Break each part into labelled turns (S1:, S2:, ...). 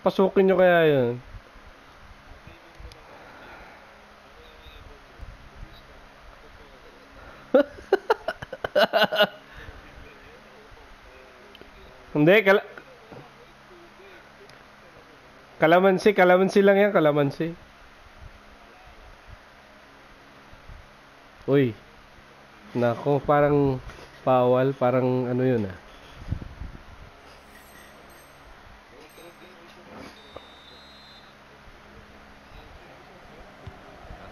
S1: Pasukin nyo kaya yun. Hindi, kala... Kalamansi, kalamansi lang yan, kalamansi. Uy. Nako, parang bawal, parang ano yun ah.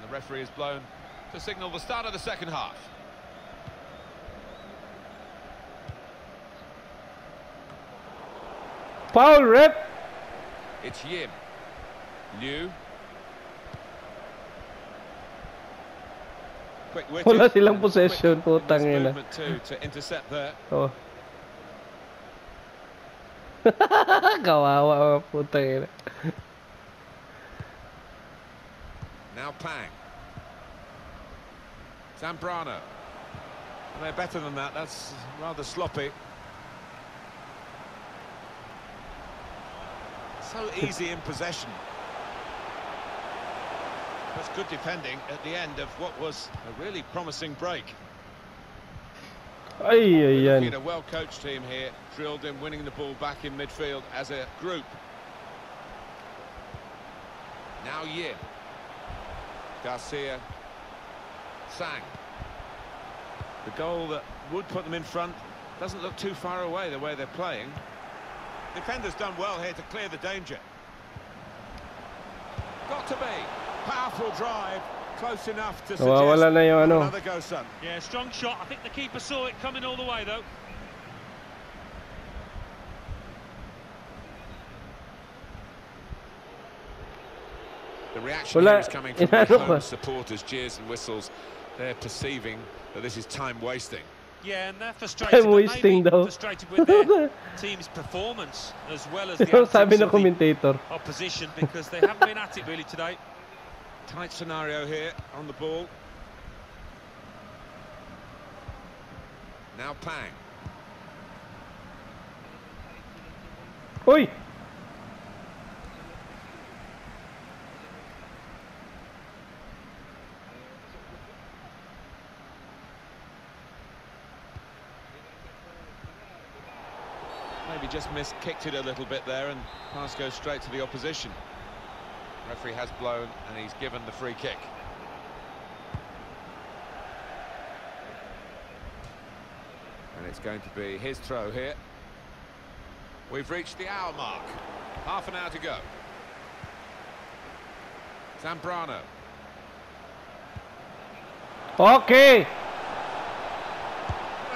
S2: The referee is blown to signal the start of the second half.
S1: Foul rep!
S2: It's Yim. Liu. Quick witted.
S1: Wala silang possession, putang ina.
S2: too to intercept there.
S1: Oh. Kawawa, putang ina.
S2: Now Pang. Zambrano. And they're better than that. That's rather sloppy. So easy in possession. That's good defending at the end of what was a really promising break.
S1: Ay, ay,
S2: We're looking a well-coached team here, drilled in winning the ball back in midfield as a group. Now Yim. Garcia. Sang. The goal that would put them in front doesn't look too far away the way they're playing. Defender's done well here to clear the danger. Got to be. Powerful drive. Close enough to suggest
S1: Nawawala na yung ano.
S2: another go, son.
S3: Yeah, strong shot. I think the keeper saw it coming all the way, though.
S2: The reaction
S1: Wala,
S2: here is coming from the home supporters, cheers and whistles. They're perceiving that this is time wasting.
S3: Yeah, and they're frustrated.
S1: Time wasting daw.
S3: Frustrated with their team's performance as well as the
S1: sabi
S3: antics
S1: ng
S3: the
S1: commentator.
S3: opposition because they haven't been at it really today.
S2: Tight scenario here on the ball. Now Pang.
S1: Uy!
S2: Maybe just missed, kicked it a little bit there, and pass goes straight to the opposition. Referee has blown, and he's given the free kick. And it's going to be his throw here. We've reached the hour mark. Half an hour to go. Zambrano.
S1: Okay!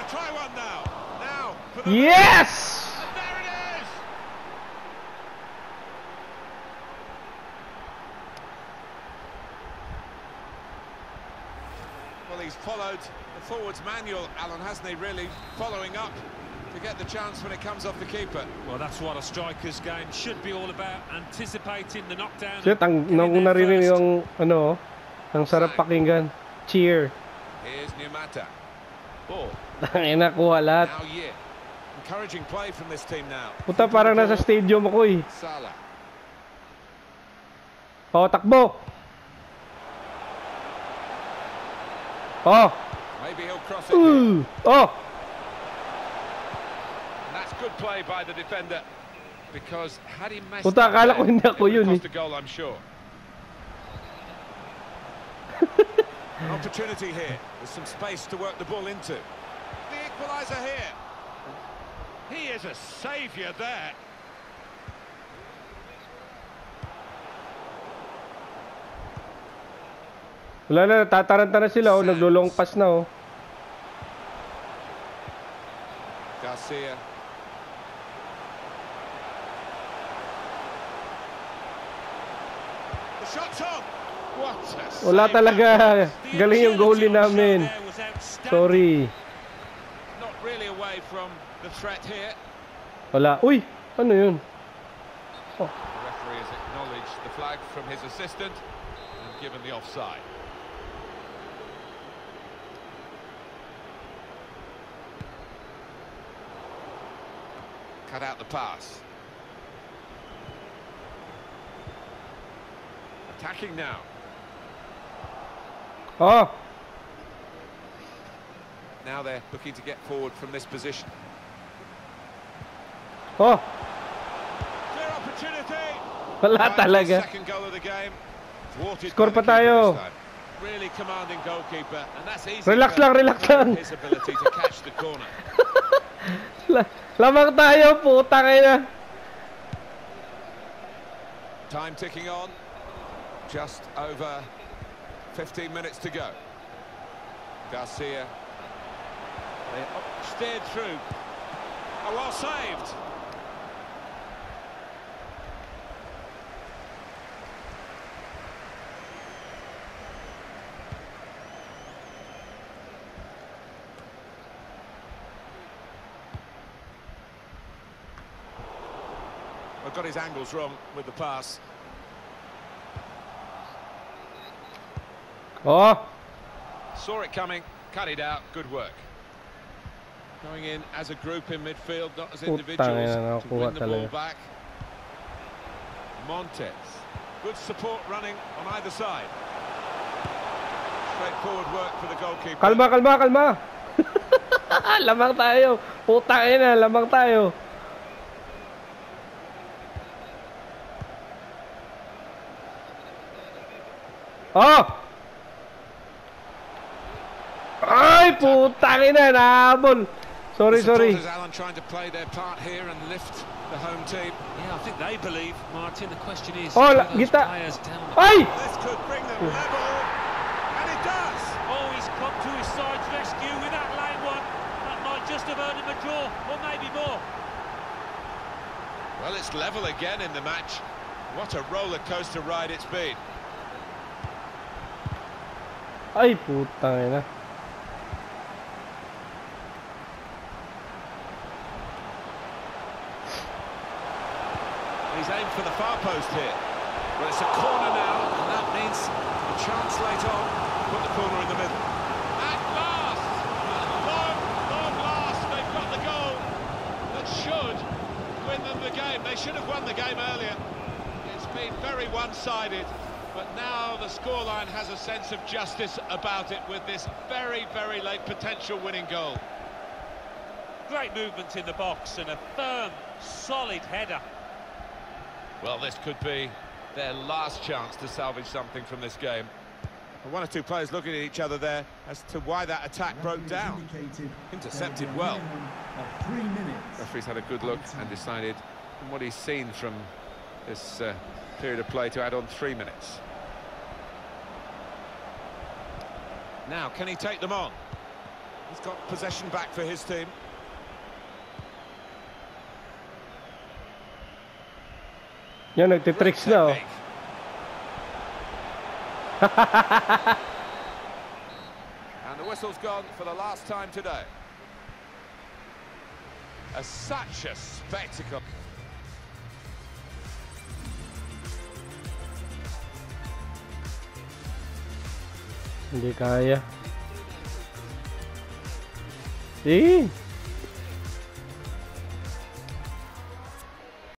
S2: Try one now. Now
S1: Yes!
S2: And there it is! Well, he's followed the forwards manual, Alan, hasn't he, really following up to get the chance when it comes off the keeper.
S3: Well, that's what a striker's game should be all about, anticipating the knockdown.
S1: Shit, ang, nung narinig yung, ano, ang sarap pakinggan. Cheer.
S2: Here's Numata. Ball.
S1: Tangina, kuha lahat.
S2: Now Yeh. Encouraging play from this team now.
S1: Puta, parang nasa stadium ako eh.
S2: Salah.
S1: Oh, takbo! Oh!
S2: Maybe he'll cross it. here.
S1: Uh! Oh!
S2: And that's good play by the defender. Because had he messed
S1: Puta,
S2: up
S1: akala ko
S2: there,
S1: hindi ako
S2: it would have cost a goal, I'm sure. An opportunity here. There's some space to work the ball into. The equaliser here. He is a saviour there.
S1: Wala na, tataranta na sila oh. Naglulong pass na oh.
S2: Garcia. The shot's on. What a
S1: Wala
S2: save
S1: talaga.
S2: that was.
S3: The
S1: Galing yung goalie
S3: agility on show
S1: namin.
S3: there was outstanding.
S1: Sorry.
S2: Not really away from the threat here.
S1: Wala. Uy! Ano yun?
S2: The referee has acknowledged the flag from his assistant and given the offside. Cut out the pass. Attacking now.
S1: Oh!
S2: Now they're looking to get forward from this position.
S1: Oh!
S2: Clear opportunity.
S1: Wala talaga. Eh?
S2: Second goal of the game.
S1: Score
S2: by the
S1: pa tayo.
S2: Really commanding goalkeeper, and that's easy.
S1: Relax lang, relax lang.
S2: His ability to catch the corner.
S1: La lamang tayo, puta kayo.
S2: Time ticking on. Just over 15 minutes to go. Garcia. They steered through. Oh, well saved. Got his angles wrong with the pass.
S1: Oh!
S2: Saw it coming, cut it out, good work. Going in as a group in midfield, not as individuals, to win the ball back. Montes, good support running on either side. Straightforward work for the goalkeeper.
S1: Kalma, kalma, kalma! lamang tayo! Puta kayo na, lamang tayo. Oh! Ay, puta kayo na, nahabol. Sorry, sorry.
S2: Alan, trying to play their part here and lift the home team.
S3: Yeah, I think they believe, Martin. The question is,
S1: Oh,
S3: do
S1: la-
S3: those
S1: gita.
S3: players down
S1: Ay!
S2: This could bring them level, and it does.
S3: Oh, he's come to his side's rescue with that lane one. That might just have earned him a draw, or maybe more.
S2: Well, it's level again in the match. What a roller coaster ride it's been.
S1: Ay.
S2: He's aimed for the far post here. Well, it's a corner now, and that means a chance late on. Put the corner in the middle. At last! At long, long last, they've got the goal that should win them the game. They should have won the game earlier. It's been very one-sided, but now the scoreline has a sense of justice about it with this very, very late potential winning goal.
S3: Great movement in the box and a firm, solid header.
S2: Well, this could be their last chance to salvage something from this game. One or two players looking at each other there as to why that attack broke down. Intercepted well.
S4: Three.
S2: Referee's had a good look and decided, from what he's seen from this uh, period of play, to add on three minutes. Now, can he take them on? He's got possession back for his team.
S1: Yan, nagtitricks na, oh.
S2: Technique. and the whistle's gone for the last time today. A, such a spectacle.
S1: Hindi kaya. Eh,